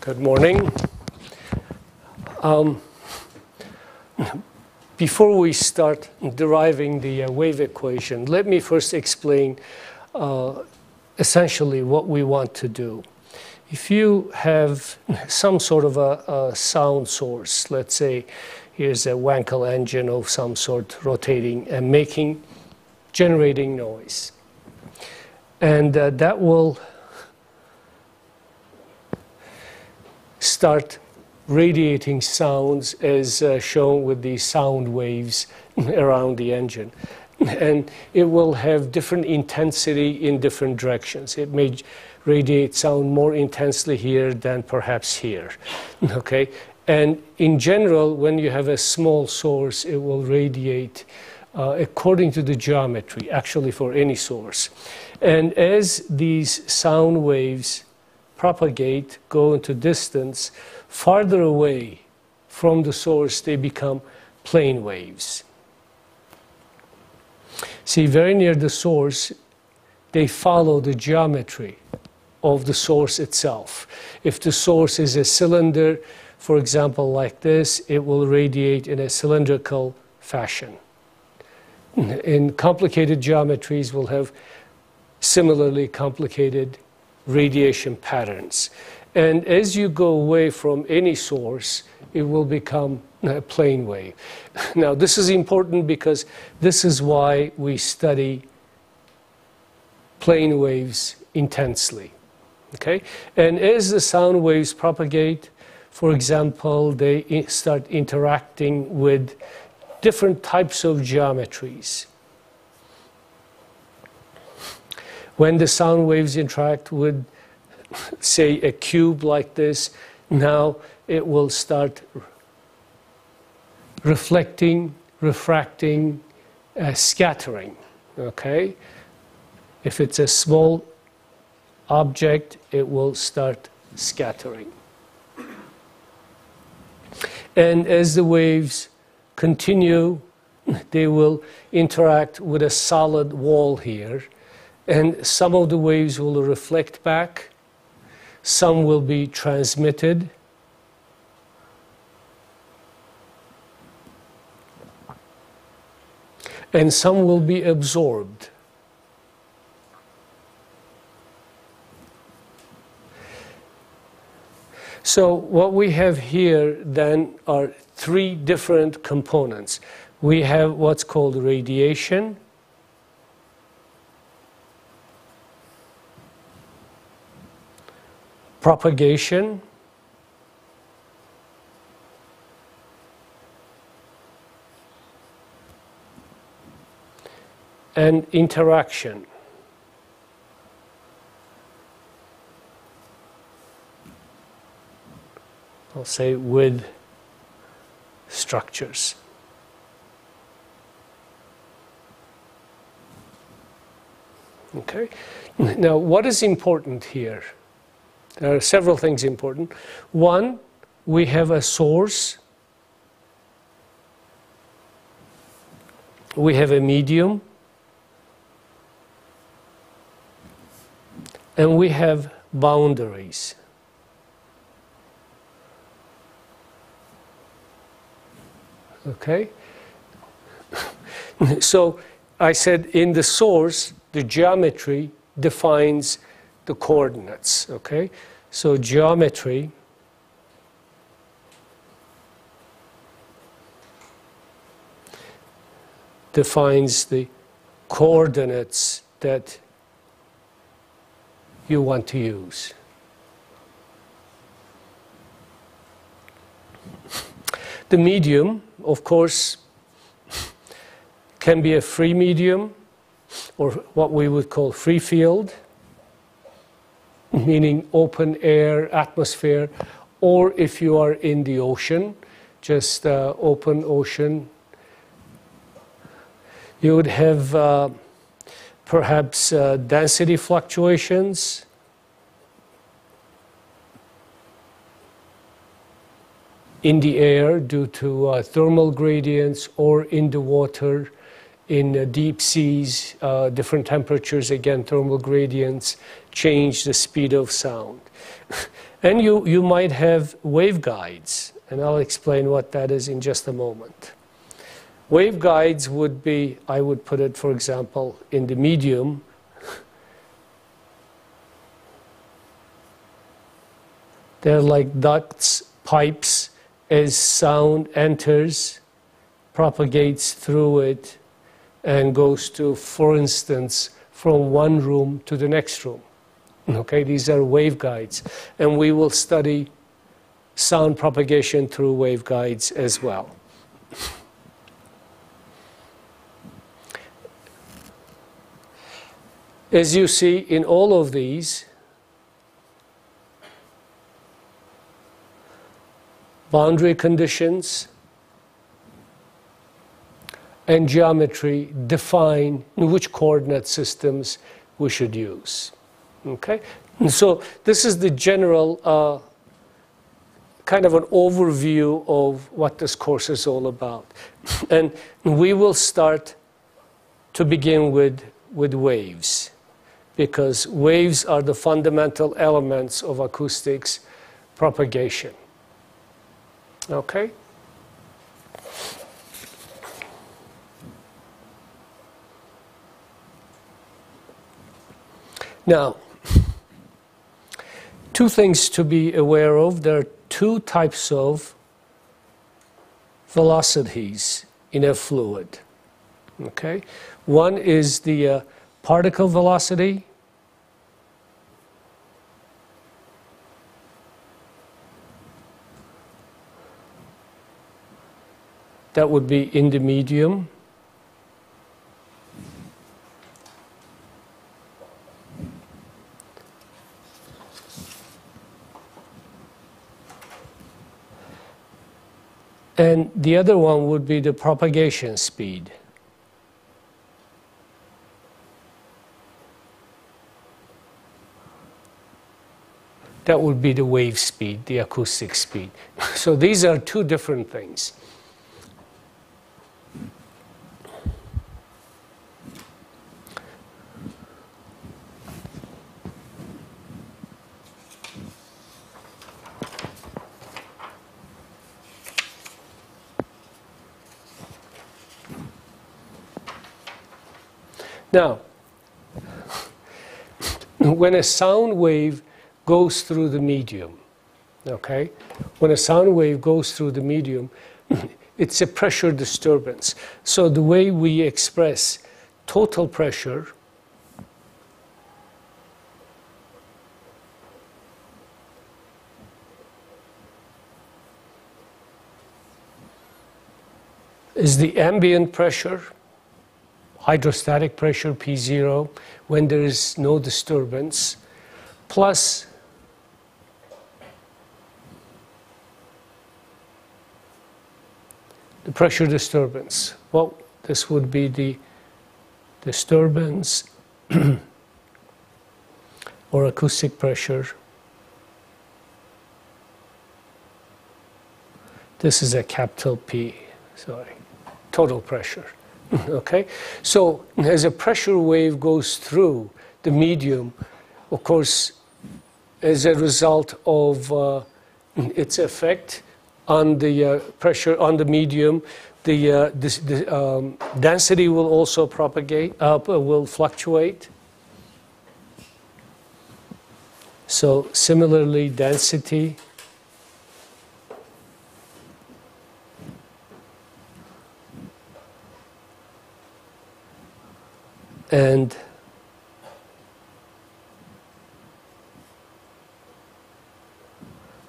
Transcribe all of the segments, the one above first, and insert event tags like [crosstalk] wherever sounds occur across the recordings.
Good morning. Um, before we start deriving the uh, wave equation, let me first explain uh, essentially what we want to do. If you have some sort of a, a sound source, let's say here's a Wankel engine of some sort rotating and making, generating noise. And uh, that will start radiating sounds as uh, shown with these sound waves [laughs] around the engine. And it will have different intensity in different directions. It may radiate sound more intensely here than perhaps here. [laughs] Okay? And in general, when you have a small source, it will radiate uh, according to the geometry, actually for any source. And as these sound waves propagate, go into distance, farther away from the source, they become plane waves. See, very near the source, they follow the geometry of the source itself. If the source is a cylinder, for example, like this, it will radiate in a cylindrical fashion. In complicated geometries, we'll have similarly complicated radiation patterns. And as you go away from any source, it will become a plane wave. [laughs] Now, this is important because this is why we study plane waves intensely. Okay? And as the sound waves propagate, for example, they start interacting with different types of geometries. When the sound waves interact with, say, a cube like this, now it will start reflecting, refracting, uh, scattering. Okay? If it's a small object, it will start scattering. And as the waves continue, they will interact with a solid wall here and some of the waves will reflect back, some will be transmitted. And some will be absorbed. So, what we have here then are three different components. We have what's called radiation, propagation, and interaction. I'll say with structures. Okay? Now, what is important here? There are several things important. One, we have a source, we have a medium, and we have boundaries. Okay? [laughs] so I said in the source, the geometry defines the coordinates, okay? So geometry defines the coordinates that you want to use. The medium, of course, can be a free medium or what we would call free field meaning open air atmosphere, or if you are in the ocean, just uh, open ocean, you would have uh, perhaps uh, density fluctuations. In the air due to uh, thermal gradients or in the water in uh, deep seas, uh, different temperatures, again, thermal gradients change the speed of sound. [laughs] and you, you might have waveguides, and I'll explain what that is in just a moment. Waveguides would be, I would put it, for example, in the medium. [laughs] They're like ducts, pipes, as sound enters, propagates through it, and goes to, for instance, from one room to the next room. Okay, these are waveguides, and we will study sound propagation through waveguides as well. As you see in all of these, boundary conditions and geometry define which coordinate systems we should use. Okay? And so this is the general uh, kind of an overview of what this course is all about. And we will start to begin with, with waves because waves are the fundamental elements of acoustics propagation. Okay? Now, two things to be aware of. There are two types of velocities in a fluid. Okay? One is the uh, particle velocity, that would be in the medium. And the other one would be the propagation speed. That would be the wave speed, the acoustic speed. [laughs] So these are two different things. Now, when a sound wave goes through the medium, okay, when a sound wave goes through the medium, [laughs] it's a pressure disturbance. So the way we express total pressure is the ambient pressure hydrostatic pressure P0 when there is no disturbance, plus the pressure disturbance. Well, this would be the disturbance [clears throat] or acoustic pressure. This is a capital P, sorry, total pressure. Okay? So as a pressure wave goes through the medium, of course, as a result of uh, its effect on the uh, pressure on the medium, the, uh, this, the um, density will also propagate, uh, will fluctuate. So similarly, density and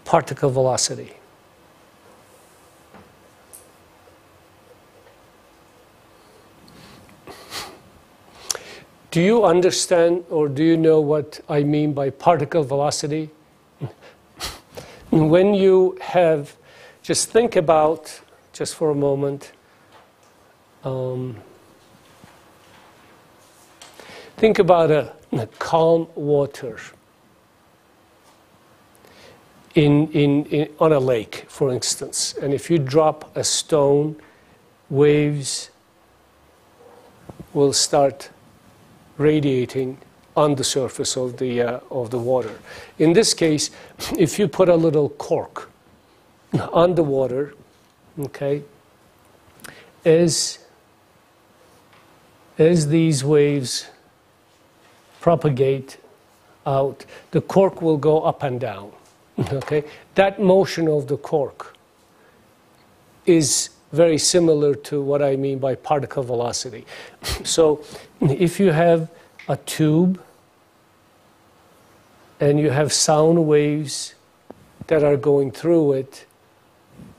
particle velocity. Do you understand or do you know what I mean by particle velocity? when you have, just think about, just for a moment, um, Think about a, a calm water in, in, in, on a lake, for instance, and if you drop a stone, waves will start radiating on the surface of the, uh, of the water. In this case, [clears throat] if you put a little cork [clears throat] on the water, okay, as, as these waves propagate out, the cork will go up and down. Okay, that motion of the cork is very similar to what I mean by particle velocity. So, if you have a tube and you have sound waves that are going through it,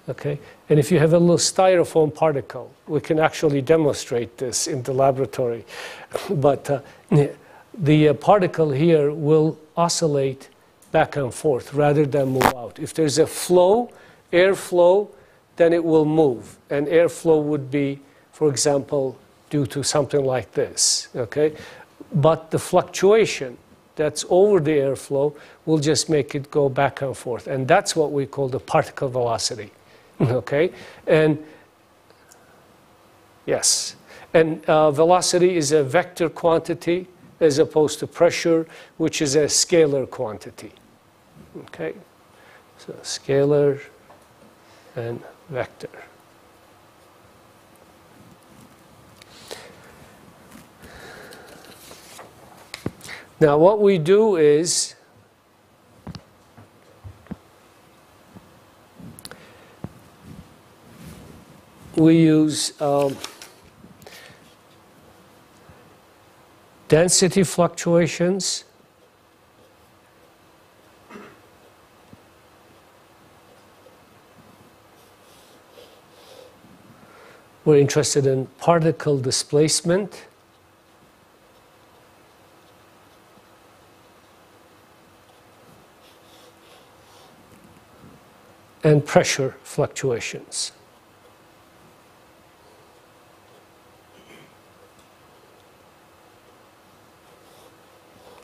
okay, and if you have a little styrofoam particle, we can actually demonstrate this in the laboratory, [laughs] but uh, the uh, particle here will oscillate back and forth rather than move out. If there's a flow, airflow, then it will move. And airflow would be, for example, due to something like this, okay? But the fluctuation that's over the airflow will just make it go back and forth. And that's what we call the particle velocity, [laughs] okay? And yes, and uh, velocity is a vector quantity as opposed to pressure, which is a scalar quantity. Okay? So scalar and vector. Now what we do is we use um, density fluctuations We're interested in particle displacement. and pressure fluctuations.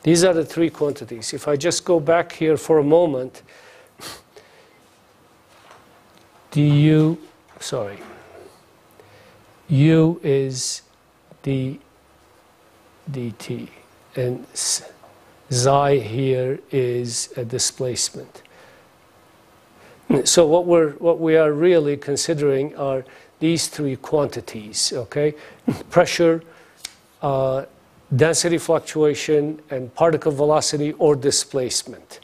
These are the three quantities. If I just go back here for a moment, du, sorry, u is d dt, and xi here is a displacement. So what we're what we are really considering are these three quantities. Okay, pressure. Uh, density fluctuation and particle velocity or displacement.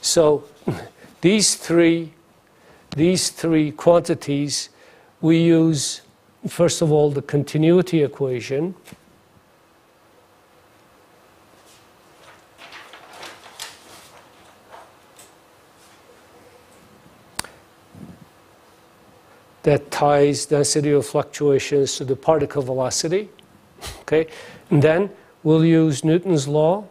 So [clears throat] these three, these three quantities, we use, first of all, the continuity equation. that ties density of fluctuations to the particle velocity. Okay, and then we'll use Newton's law.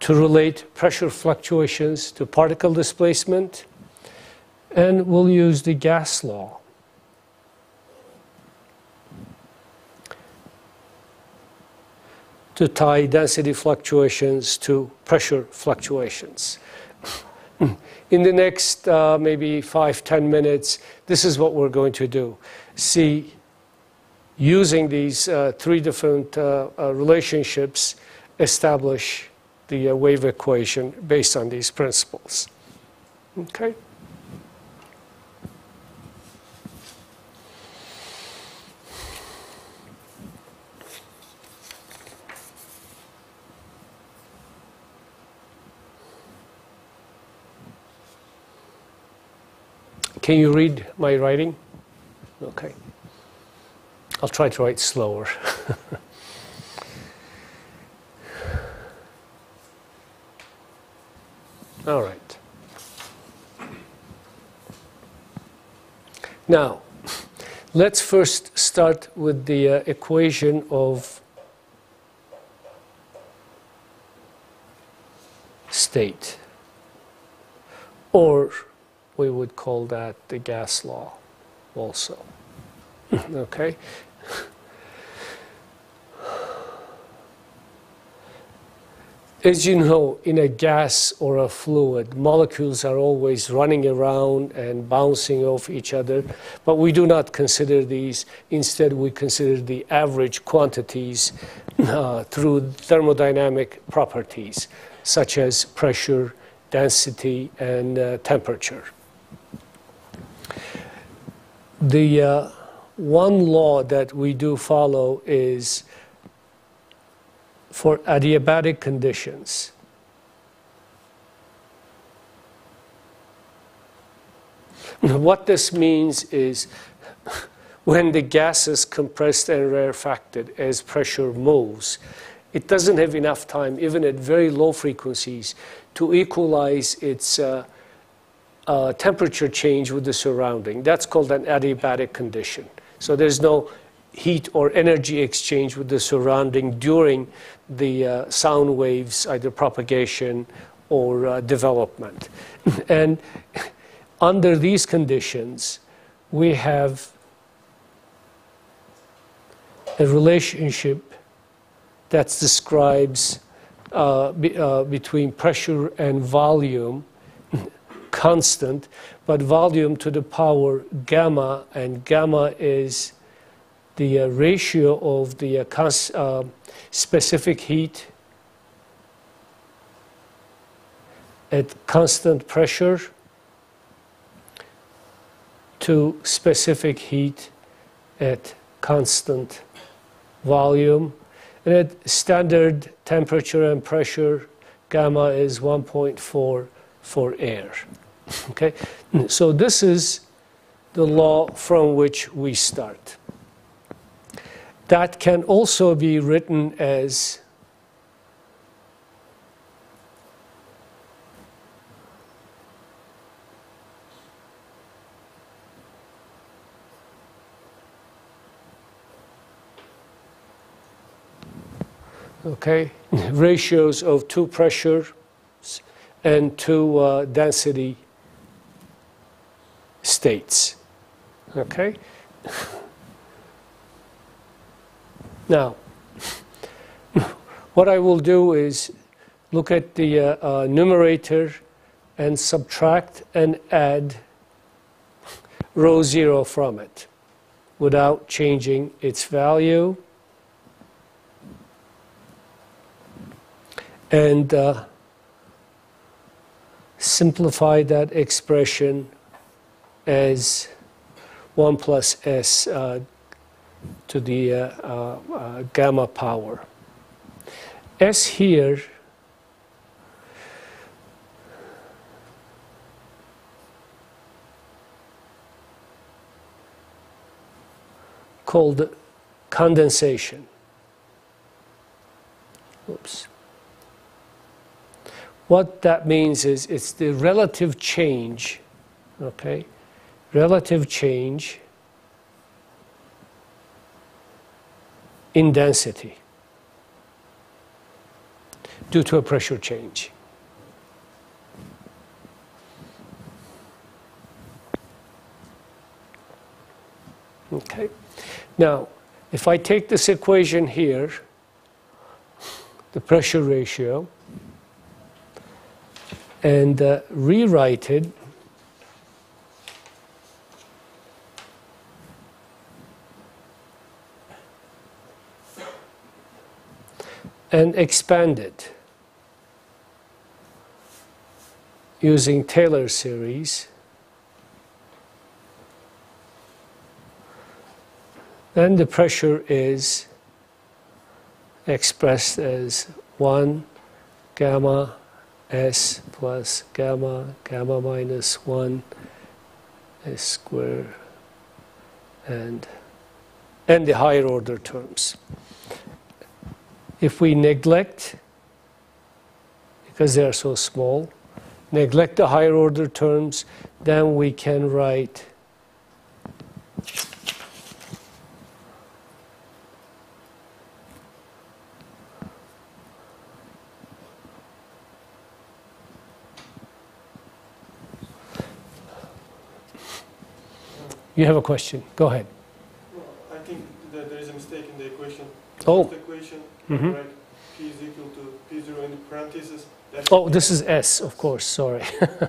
to relate pressure fluctuations to particle displacement, and we'll use the gas law. to tie density fluctuations to pressure fluctuations. In the next uh, maybe five, ten minutes, this is what we're going to do. See, using these uh, three different uh, uh relationships, establish the uh, wave equation based on these principles. Okay? Can you read my writing? Okay. I'll try to write slower. [laughs] All right. Now, let's first start with the uh, equation of state or we would call that the gas law also. okay? as you know, in a gas or a fluid, molecules are always running around and bouncing off each other, but we do not consider these. Instead, we consider the average quantities uh, through thermodynamic properties, such as pressure, density, and uh, temperature. The uh, one law that we do follow is for adiabatic conditions. [laughs] What this means is [laughs] when the gas is compressed and rarefacted as pressure moves, it doesn't have enough time, even at very low frequencies, to equalize its uh, uh, temperature change with the surrounding. That's called an adiabatic condition. So there's no heat or energy exchange with the surrounding during the uh, sound waves, either propagation or uh, development. [laughs] and under these conditions, we have a relationship that describes uh, be, uh, between pressure and volume constant, but volume to the power gamma, and gamma is the uh, ratio of the uh, uh, specific heat at constant pressure to specific heat at constant volume. And at standard temperature and pressure, gamma is 1.4 for air. Okay, so this is the law from which we start. That can also be written as okay, ratios of two pressures and two uh, density states. Okay? [laughs] Now, [laughs] what I will do is look at the uh, uh, numerator and subtract and add [laughs] rho 0 from it without changing its value. And uh, simplify that expression as 1 plus s uh, to the uh, uh, gamma power. S here called condensation. Oops. What that means is it's the relative change, okay? Relative change in density due to a pressure change. Okay. Now, if I take this equation here, the pressure ratio, and uh, rewrite it and expand it using Taylor series. Then the pressure is expressed as 1 gamma s plus gamma, gamma minus 1 s squared, and, and the higher order terms. If we neglect, because they are so small, neglect the higher order terms, then we can write You have a question. Go ahead. Well, I think that there is a mistake in the equation. Oh. The equation Mhm. right? P is equal to P0 in the parentheses. Oh, this is S, of course, sorry.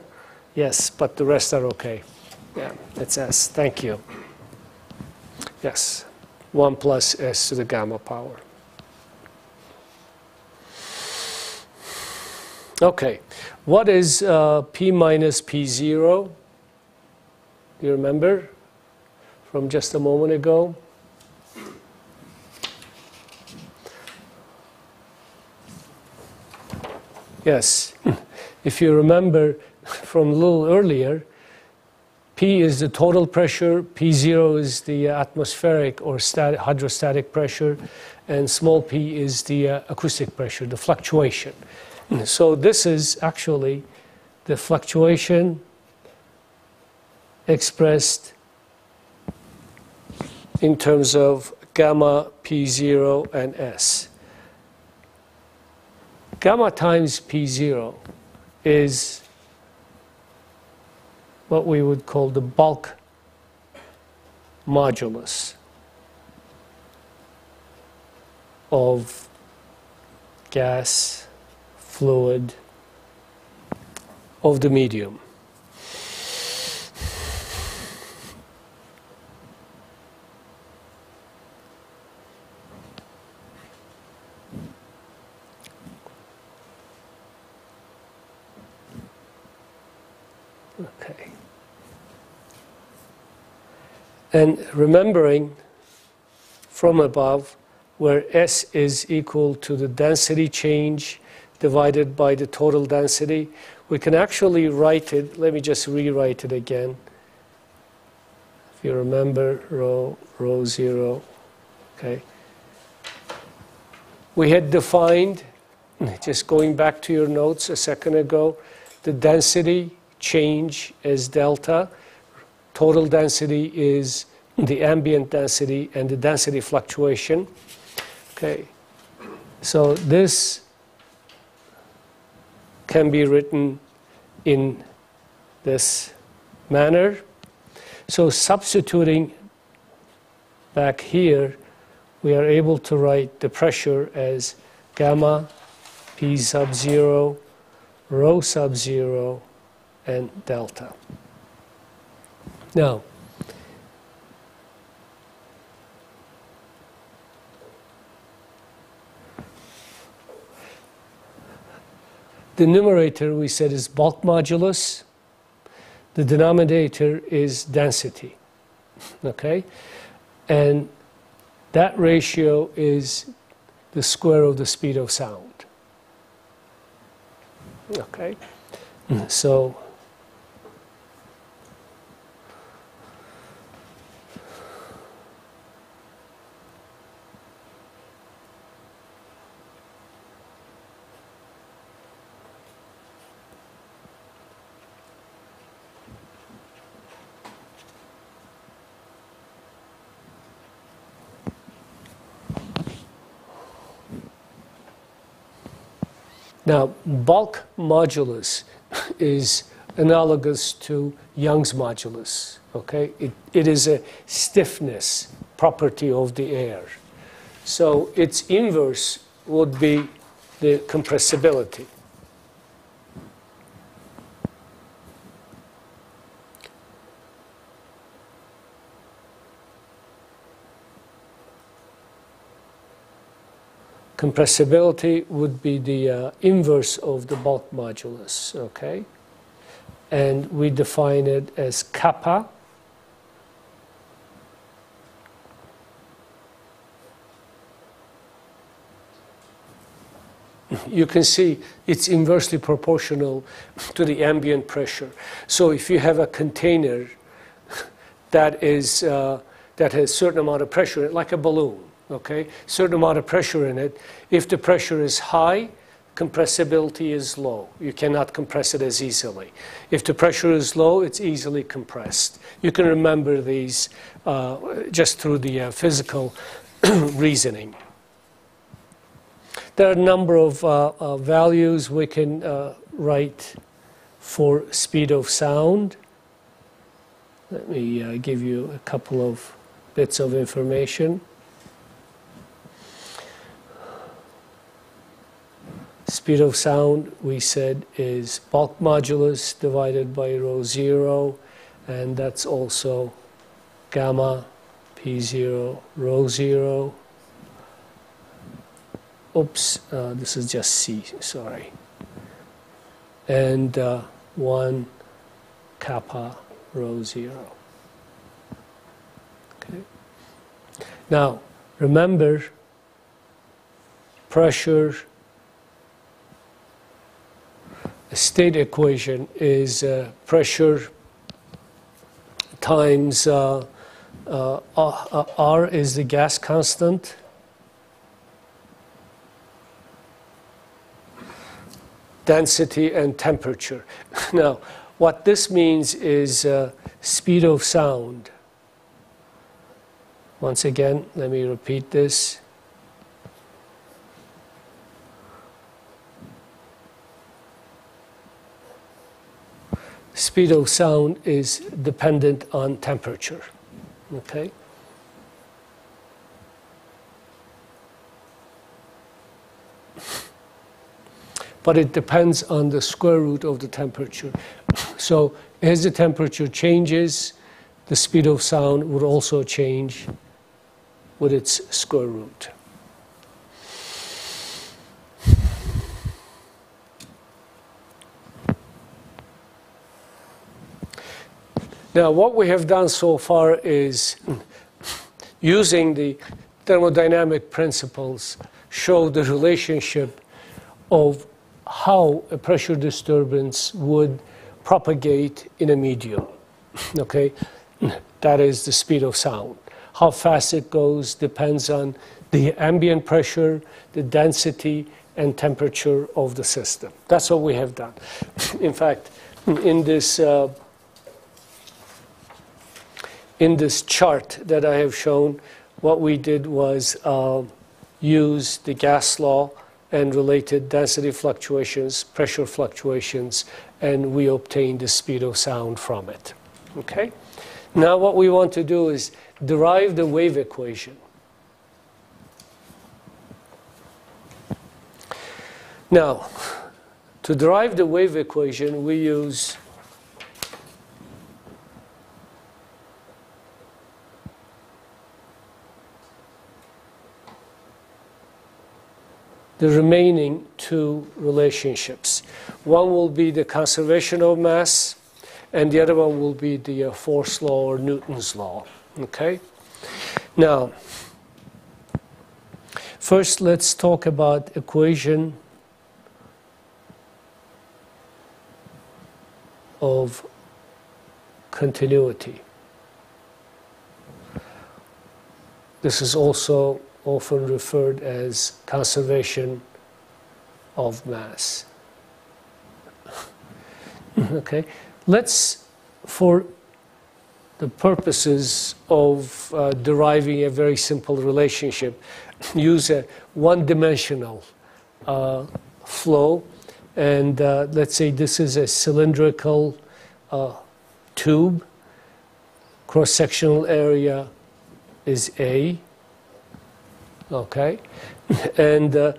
[laughs] yes, but the rest are okay. Yeah, it's S. Thank you. Yes, 1 plus S to the gamma power. Okay, what is uh, P minus P0? Do you remember from just a moment ago? Yes, if you remember from a little earlier, P is the total pressure, P0 is the atmospheric or static, hydrostatic pressure, and small p is the uh, acoustic pressure, the fluctuation. So this is actually the fluctuation expressed in terms of gamma P0 and S. Gamma times P0 is what we would call the bulk modulus of gas, fluid, of the medium. And remembering from above where S is equal to the density change divided by the total density, we can actually write it, let me just rewrite it again. If you remember rho, rho zero, okay. We had defined, just going back to your notes a second ago, the density change as delta. Total density is the ambient density and the density fluctuation. Okay, so this can be written in this manner. So substituting back here, we are able to write the pressure as gamma p sub 0, rho sub 0, and delta. Now, the numerator we said is bulk modulus, the denominator is density. Okay? And that ratio is the square of the speed of sound. Okay? So Now, bulk modulus is analogous to Young's modulus. Okay, it, it is a stiffness property of the air. So its inverse would be the compressibility. Compressibility would be the uh, inverse of the bulk modulus, okay? And we define it as kappa you can see it's inversely proportional to the ambient pressure. So if you have a container [laughs] that is uh, that has a certain amount of pressure, like a balloon, okay, certain amount of pressure in it. If the pressure is high, compressibility is low. You cannot compress it as easily. If the pressure is low, it's easily compressed. You can remember these uh, just through the uh, physical [clears throat] reasoning. There are a number of uh, uh values we can uh, write for speed of sound. Let me uh, give you a couple of bits of information. Speed of sound, we said, is bulk modulus divided by rho zero, and that's also gamma p0 rho zero. Oops, uh, this is just c, sorry. And uh, 1 kappa rho zero. Okay. Now, remember, pressure state equation is uh, pressure times uh, uh, uh, R is the gas constant. Density and temperature. [laughs] now, what this means is uh, speed of sound. Once again, let me repeat this. Speed of sound is dependent on temperature. Okay? But it depends on the square root of the temperature. [coughs] So as the temperature changes, the speed of sound would also change with its square root. Now, what we have done so far is using the thermodynamic principles show the relationship of how a pressure disturbance would propagate in a medium. Okay, that is the speed of sound. How fast it goes depends on the ambient pressure, the density, and temperature of the system. That's what we have done. In fact, in this uh, in this chart that I have shown, what we did was uh, use the gas law and related density fluctuations, pressure fluctuations, and we obtained the speed of sound from it. Okay? Now what we want to do is derive the wave equation. Now, to derive the wave equation, we use the remaining two relationships. One will be the conservation of mass, and the other one will be the uh, force law or Newton's law. Okay? Now, first let's talk about equation of continuity. This is also often referred as conservation of mass. [laughs] okay, let's, for the purposes of uh, deriving a very simple relationship, [laughs] use a one-dimensional uh, flow. And uh, let's say this is a cylindrical uh, tube. Cross-sectional area is A okay? and uh,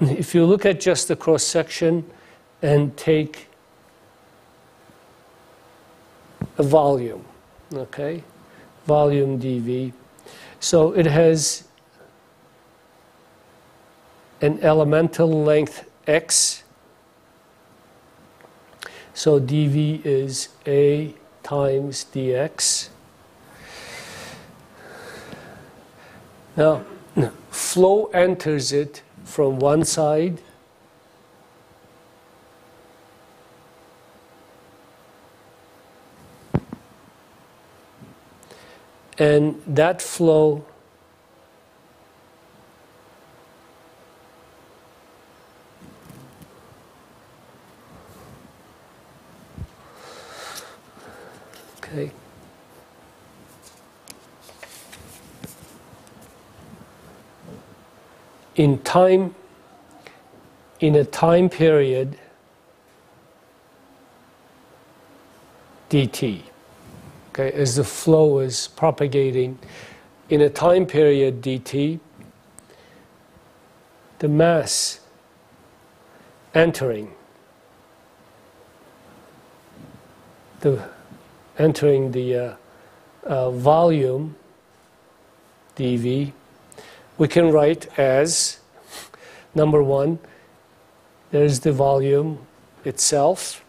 if you look at just the cross section and take a volume, okay? Volume dV. So it has an elemental length x. So dV is A times dx. Now, flow enters it from one side. And that flow okay. In time, in a time period dt, okay, as the flow is propagating. In a time period dt, the mass entering the entering the uh, uh, volume dV, we can write as number one, there's the volume itself,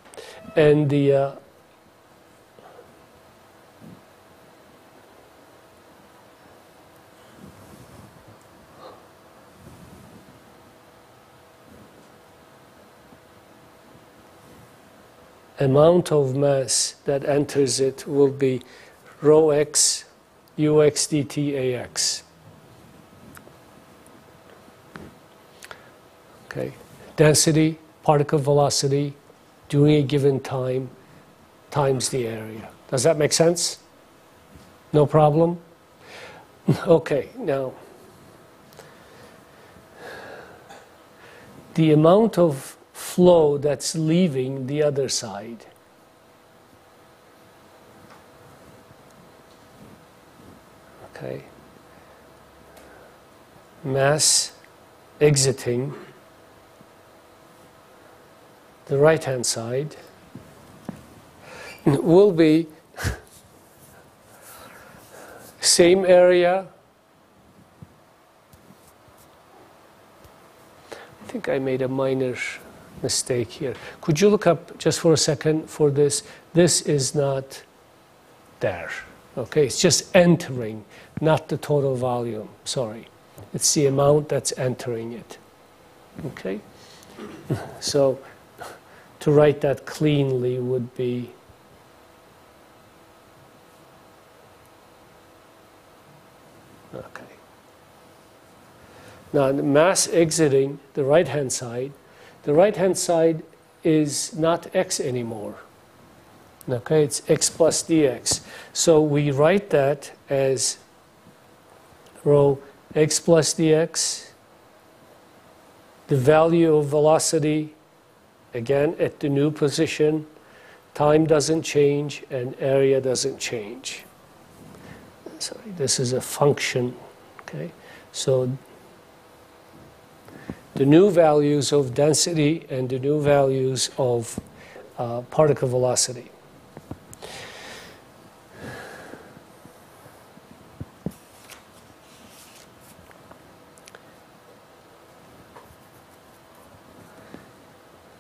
and the uh, amount of mass that enters it will be rho x ux dt ax. Okay, density, particle velocity, during a given time, times the area. Does that make sense? No problem? [laughs] Okay, now, the amount of flow that's leaving the other side. Okay. Mass exiting the right hand side will be [laughs] same area I think I made a minor mistake here. Could you look up just for a second for this? This is not there. Okay, it's just entering, not the total volume. Sorry. It's the amount that's entering it. Okay? [laughs] So to write that cleanly would be Okay. Now, the mass exiting the right hand side the right hand side is not x anymore. Okay, it's x plus dx. So we write that as rho x plus dx, the value of velocity, again at the new position, time doesn't change and area doesn't change. Sorry, this is a function. Okay, so the new values of density and the new values of uh, particle velocity.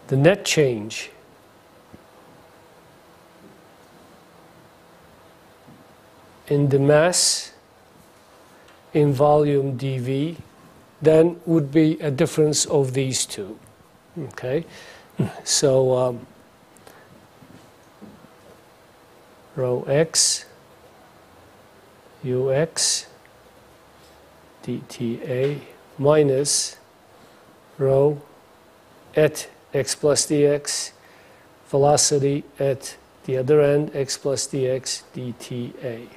The net change in the mass in volume dV then would be a difference of these two. Okay, so um, rho x ux dta minus rho at x plus dx velocity at the other end x plus dx dta.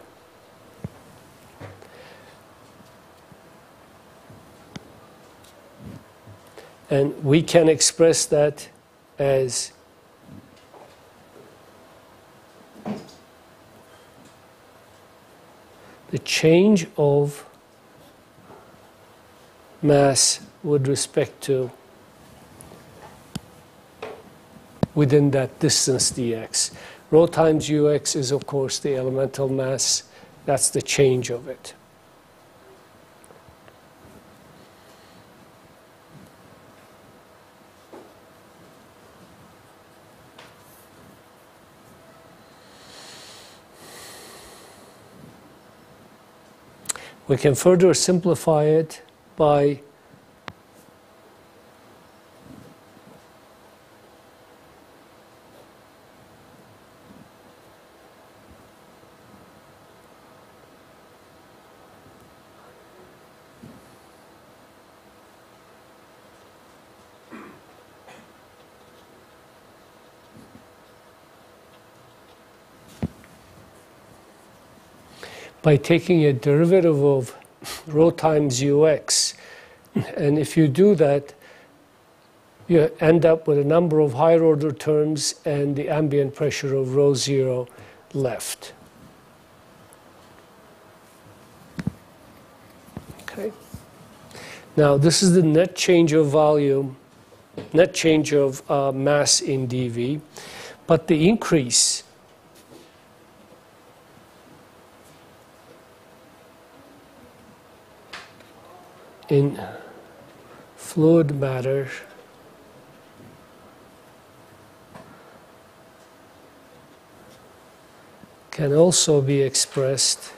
And we can express that as the change of mass with respect to within that distance dx. Rho times ux is, of course, the elemental mass. That's the change of it. We can further simplify it by by taking a derivative of rho times ux. And if you do that, you end up with a number of higher order terms and the ambient pressure of rho zero left. Okay. Now, this is the net change of volume net change of uh, mass in dV, but the increase in fluid matter can also be expressed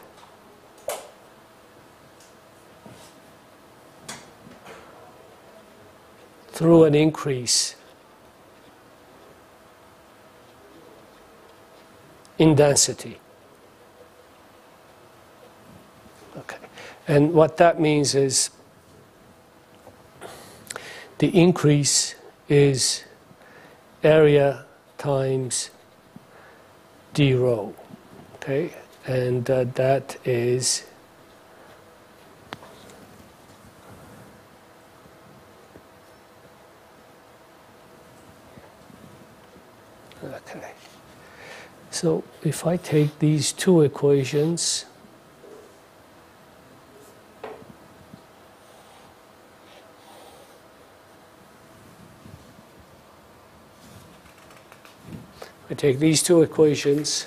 through an increase in density. Okay. And what that means is the increase is area times d rho. Okay, and uh, that is okay. So if I take these two equations take these two equations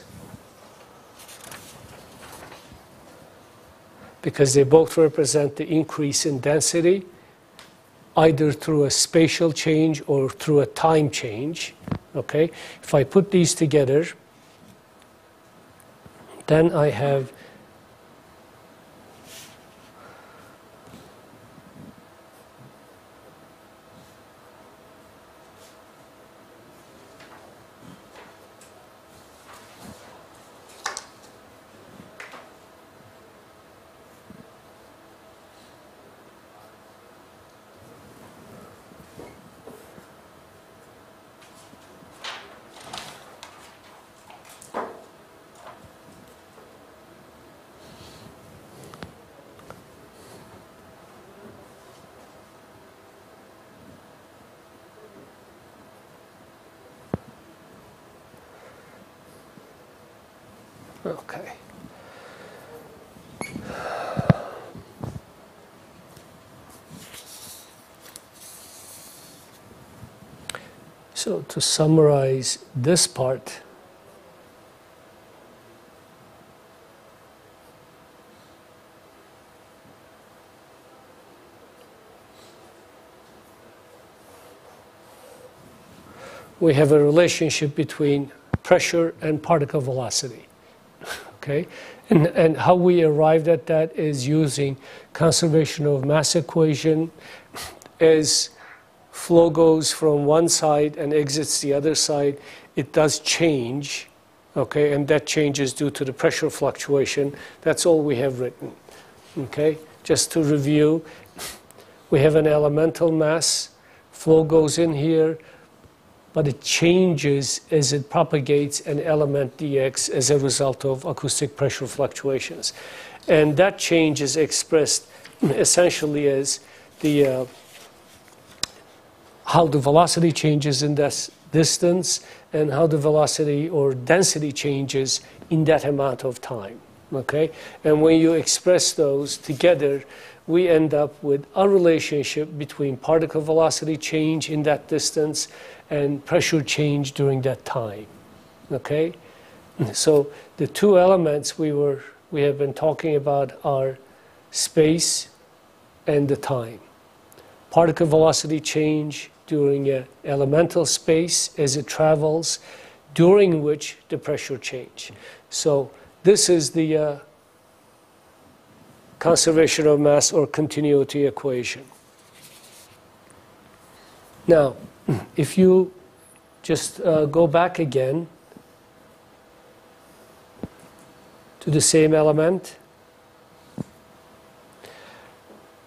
because they both represent the increase in density either through a spatial change or through a time change. Okay, if I put these together, then I have Okay. So to summarize this part, we have a relationship between pressure and particle velocity. Okay, and, and how we arrived at that is using conservation of mass equation as flow goes from one side and exits the other side, it does change, okay, and that change is due to the pressure fluctuation. That's all we have written, okay? Just to review, we have an elemental mass, flow goes in here, but it changes as it propagates an element dx as a result of acoustic pressure fluctuations. And that change is expressed essentially as the uh, how the velocity changes in this distance and how the velocity or density changes in that amount of time. Okay? And when you express those together, we end up with a relationship between particle velocity change in that distance and pressure change during that time. Okay? So the two elements we were we have been talking about are space and the time. Particle velocity change during an elemental space as it travels, during which the pressure change. So this is the uh, conservation of mass or continuity equation. Now, if you just uh, go back again to the same element,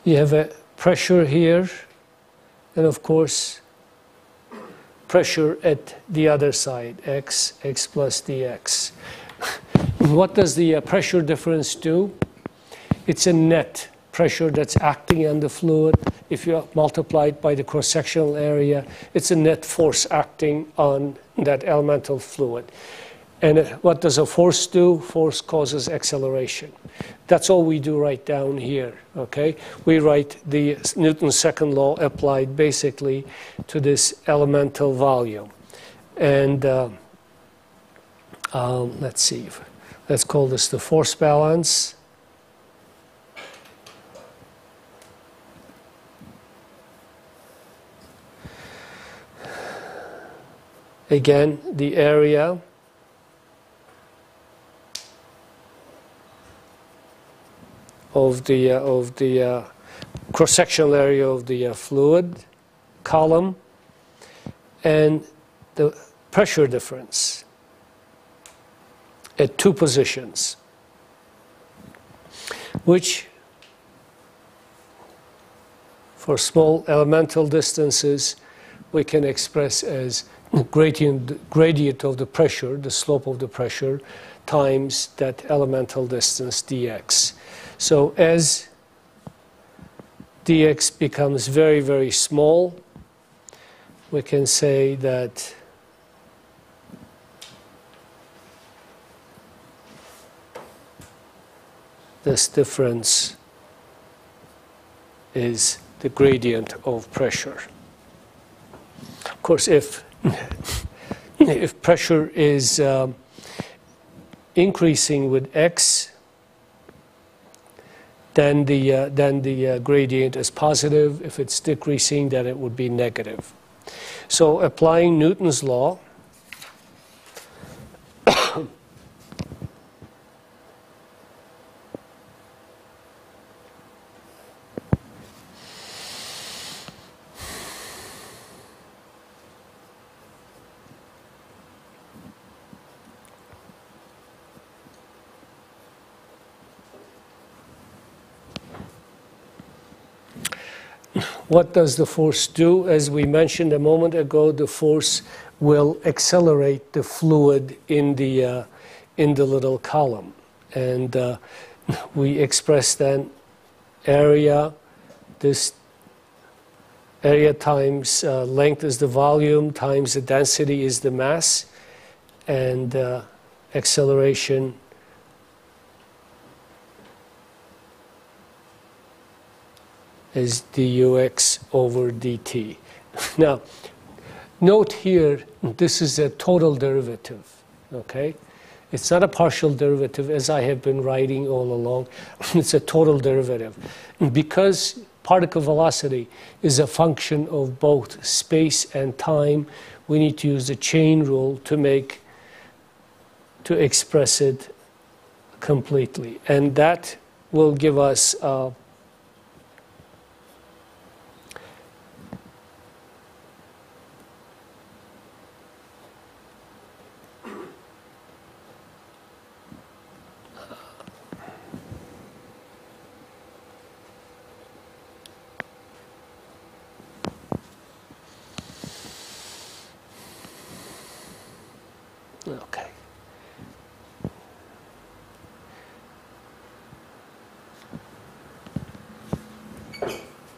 you have a pressure here, and of course, pressure at the other side, x, x plus dx. [laughs] what does the uh, pressure difference do? It's a net pressure that's acting on the fluid. If you multiply it by the cross-sectional area, it's a net force acting on that elemental fluid. And what does a force do? Force causes acceleration. That's all we do right down here, okay? We write the Newton's second law applied basically to this elemental volume. And uh, um, let's see, let's call this the force balance. Again, the area. Of the, uh, of the uh, cross-sectional area of the uh, fluid column. And the pressure difference at two positions, which for small elemental distances we can express as gradient, gradient of the pressure, the slope of the pressure, times that elemental distance dx. So as dx becomes very, very small, we can say that this difference is the gradient of pressure. Of course, if [laughs] if pressure is um, increasing with x, then the, uh, then the uh, gradient is positive. If it's decreasing, then it would be negative. So applying Newton's law, What does the force do? As we mentioned a moment ago, the force will accelerate the fluid in the, uh, in the little column. And uh, [laughs] we express then area, this area times uh, length is the volume, times the density is the mass, and uh, acceleration is dux over dt. [laughs] Now, note here, this is a total derivative, okay? It's not a partial derivative as I have been writing all along. [laughs] it's a total derivative. Because particle velocity is a function of both space and time, we need to use the chain rule to make, to express it completely. And that will give us uh, Okay.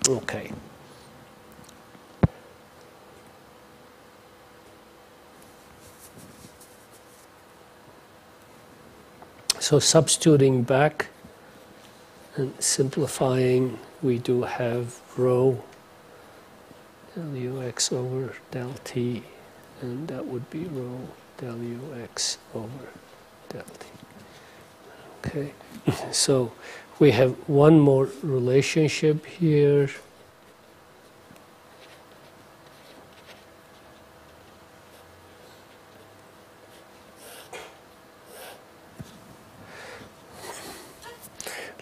Okay. So substituting back and simplifying, we do have rho del ux over del t, and that would be rho del ux over del t. Okay, [laughs] so we have one more relationship here.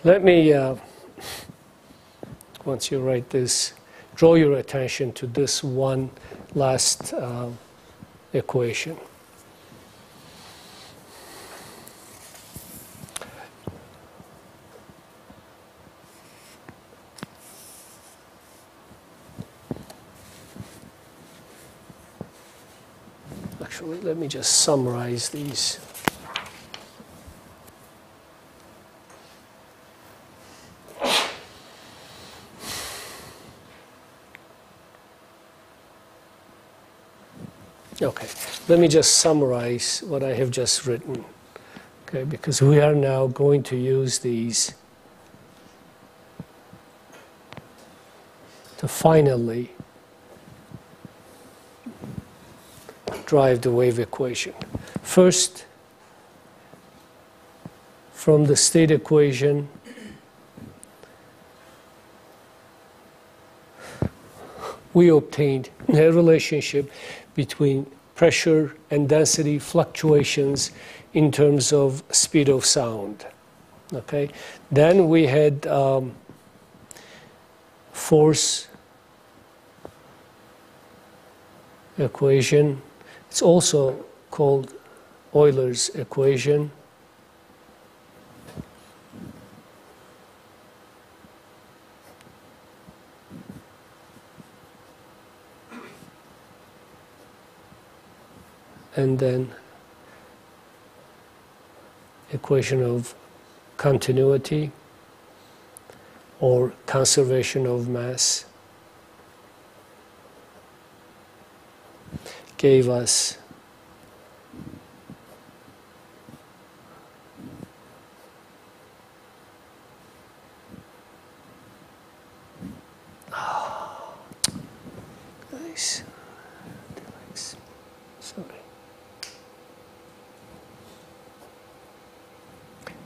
Let me, uh, once you write this, draw your attention to this one last uh, equation. Actually, let me just summarize these. Okay, let me just summarize what I have just written. Okay, because we are now going to use these to finally drive the wave equation. First, from the state equation, we obtained a relationship between pressure and density fluctuations in terms of speed of sound. Okay, then we had um, force equation. It's also called Euler's equation. And then equation of continuity or conservation of mass gave us ah, nice. Sorry.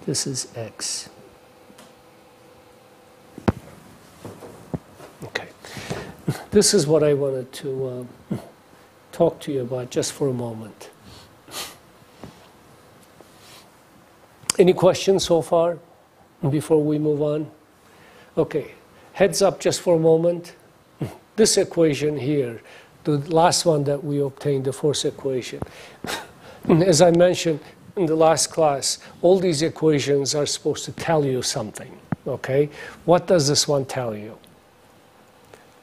This is x. Okay. This is what I wanted to uh, talk to you about just for a moment. Any questions so far before we move on? Okay, heads up just for a moment. This equation here, the last one that we obtained, the force equation. [laughs] As I mentioned in the last class, all these equations are supposed to tell you something. Okay, what does this one tell you?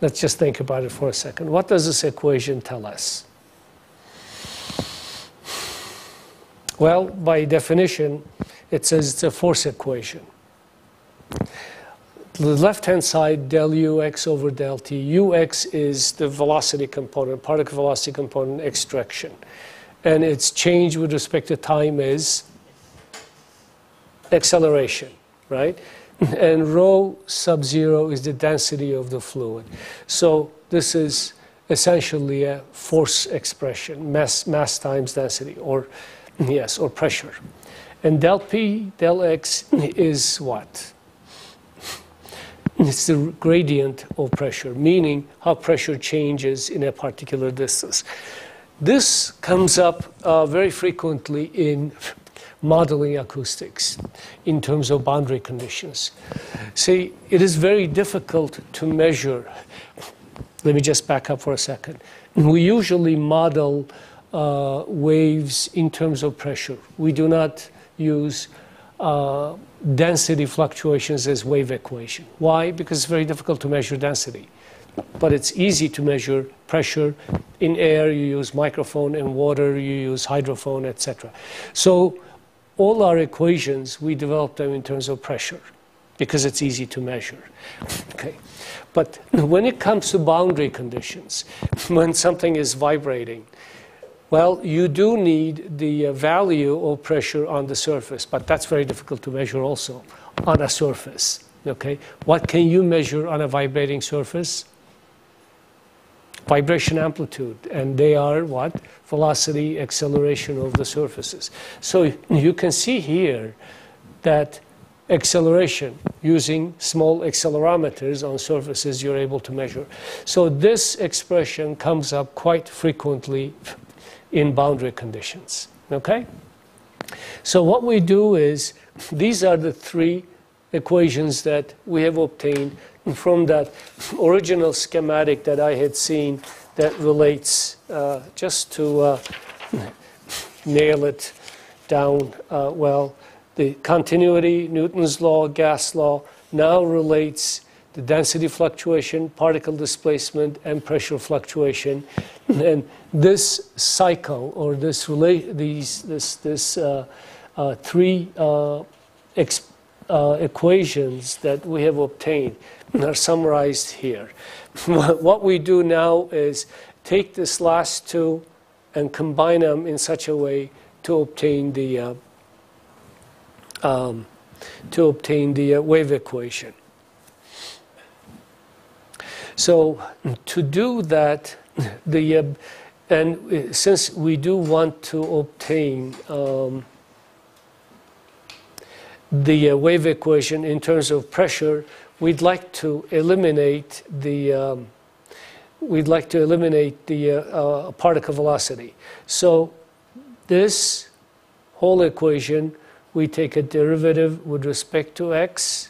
Let's just think about it for a second. What does this equation tell us? Well, by definition, it says it's a force equation. The left-hand side, del ux over del t. ux is the velocity component, particle velocity component x direction. And its change with respect to time is acceleration, right? [laughs] and rho sub zero is the density of the fluid. So this is essentially a force expression, mass, mass times density, or [laughs] yes, or pressure. And del P, del X [laughs] is what? It's the gradient of pressure, meaning how pressure changes in a particular distance. This comes up uh, very frequently in modeling acoustics in terms of boundary conditions. See, it is very difficult to measure. Let me just back up for a second. We usually model uh, waves in terms of pressure. We do not use uh, density fluctuations as wave equation. Why? Because it's very difficult to measure density. But it's easy to measure pressure. In air, you use microphone. In water, you use hydrophone, etc. So all our equations, we develop them in terms of pressure because it's easy to measure. Okay. But when it comes to boundary conditions, [laughs] when something is vibrating, well, you do need the uh, value of pressure on the surface, but that's very difficult to measure also on a surface. Okay, what can you measure on a vibrating surface? Vibration amplitude, and they are what? Velocity, acceleration of the surfaces. So you can see here that acceleration using small accelerometers on surfaces you're able to measure. So this expression comes up quite frequently in boundary conditions. Okay? So what we do is, these are the three equations that we have obtained from that original schematic that I had seen that relates, uh, just to uh, [laughs] nail it down uh, well, the continuity, Newton's law, gas law, now relates the density fluctuation, particle displacement, and pressure fluctuation. [clears throat] and this cycle, or this, these, this, this uh, uh, three uh, equations that we have obtained are summarized here. [laughs] what we do now is take this last two and combine them in such a way to obtain the uh, um, to obtain the uh, wave equation. So to do that, [laughs] the uh, and uh, since we do want to obtain um, the uh, wave equation in terms of pressure, we'd like to eliminate the um, we'd like to eliminate the uh, uh, particle velocity. So this whole equation, we take a derivative with respect to x,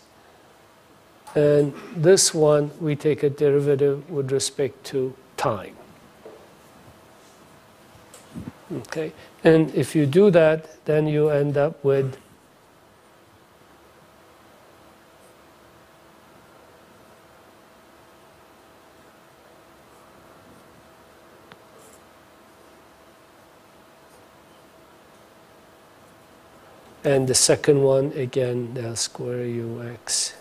and this one we take a derivative with respect to time. Okay, and if you do that, then you end up with and the second one again del square ux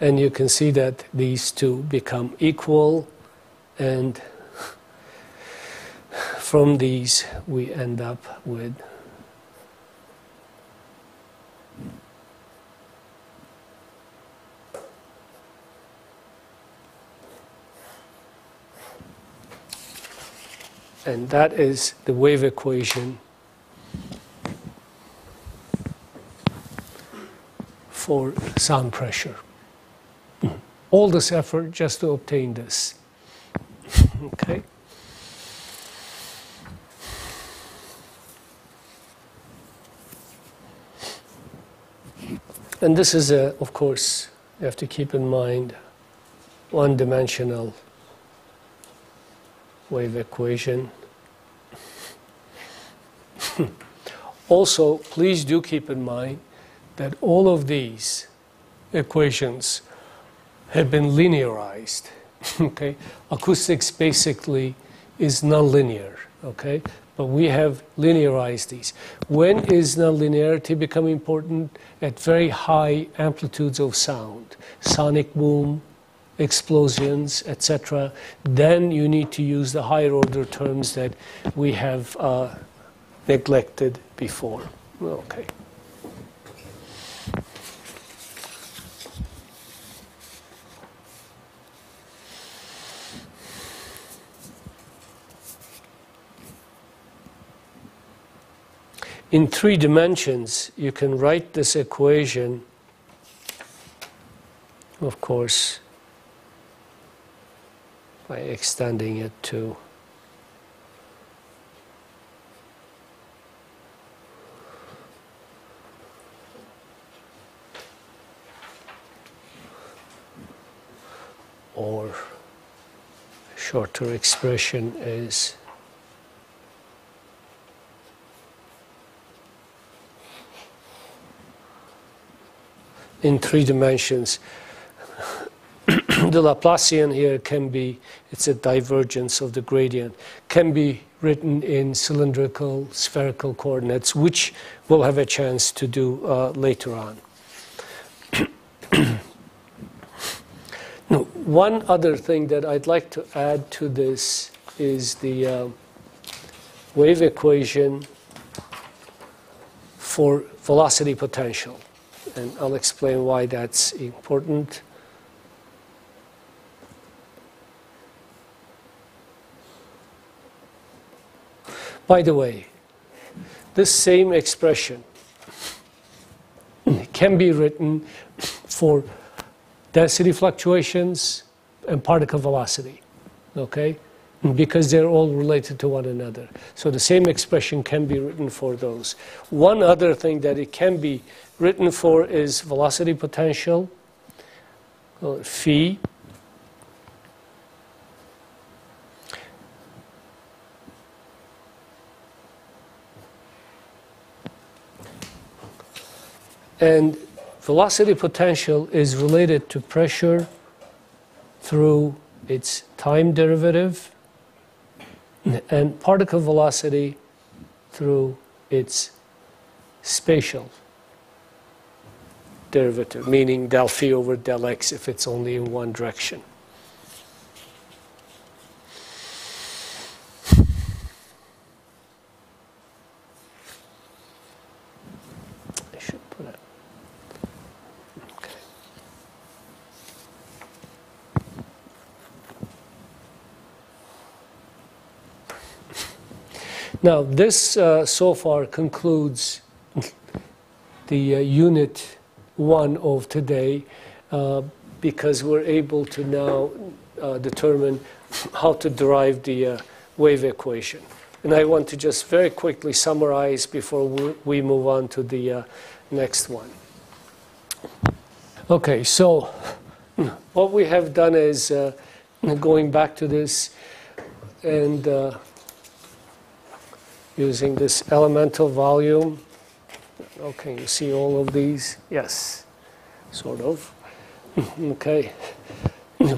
and you can see that these two become equal and [laughs] from these we end up with and that is the wave equation for sound pressure all this effort just to obtain this. okay? And this is, a, of course, you have to keep in mind one dimensional wave equation. [laughs] also, please do keep in mind that all of these equations have been linearized. [laughs] okay, acoustics basically is nonlinear. Okay, but we have linearized these. When is nonlinearity become important? At very high amplitudes of sound, sonic boom, explosions, etc. Then you need to use the higher order terms that we have uh, neglected before. Okay. in three dimensions, you can write this equation, of course, by extending it to or shorter expression is in three dimensions. [coughs] the Laplacian here can be, it's a divergence of the gradient, can be written in cylindrical, spherical coordinates, which we'll have a chance to do uh, later on. [coughs] now, one other thing that I'd like to add to this is the uh, wave equation for velocity potential and I'll explain why that's important. By the way, this same expression can be written for density fluctuations and particle velocity, okay? Because they're all related to one another. So the same expression can be written for those. One other thing that it can be written for is velocity potential, uh, phi. And velocity potential is related to pressure through its time derivative and particle velocity through its spatial derivative, meaning del phi over del x if it's only in one direction. I should put it. Okay. Now, this uh, so far concludes [laughs] the uh, unit one of today uh, because we're able to now uh, determine how to derive the uh, wave equation. And I want to just very quickly summarize before we, move on to the uh, next one. Okay, so [laughs] what we have done is going back to this and using this elemental volume. Okay, you see all of these? Yes, sort of. [laughs] okay.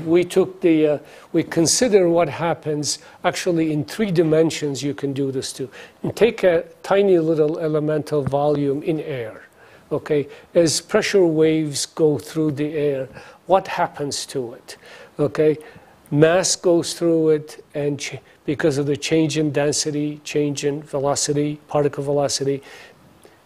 We took the, uh, we consider what happens actually in three dimensions you can do this too. take a tiny little elemental volume in air. Okay, as pressure waves go through the air, what happens to it? Okay, mass goes through it and because of the change in density, change in velocity, particle velocity,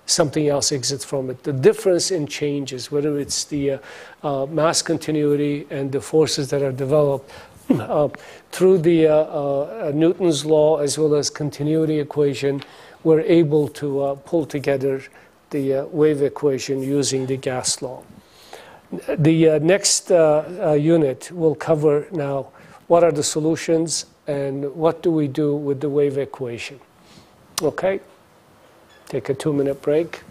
something else exits from it. The difference in changes, whether it's the uh, uh, mass continuity and the forces that are developed uh, through the uh, uh, Newton's law as well as continuity equation, we're able to uh, pull together the wave equation using the gas law. The next unit will cover now what are the solutions and what do we do with the wave equation. Okay? Take a two minute break.